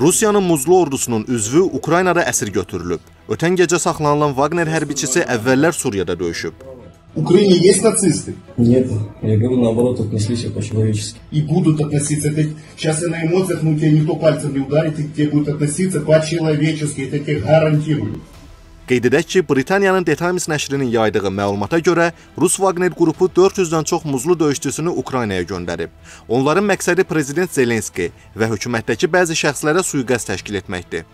Rusiyanın muzlu ordusunun üzvü Ukraynada əsir götürülüb. Ötən gecə saxlanılan Wagner hərbiçisi əvvəllər Suriyada döyüşüb. В Украине есть нацисты Нет, я говорю, наоборот, отнеслись по-человечески. и будут относиться. Ты сейчас и на эмоциях, ну тебя никто пальцем не ударит, и к тебе будут относиться по-человечески, это я тебе гарантирую. Qeyd edək ki, Britaniyanın The Times nəşrinin yaydığı məlumata görə Rus Wagner qrupu 400-dən çox muzlu döyüşçüsünü Ukraynaya göndərib. Onların məqsədi prezident Zelenski və hökumətdəki bəzi şəxslərə sui-qəsd təşkil etməkdir.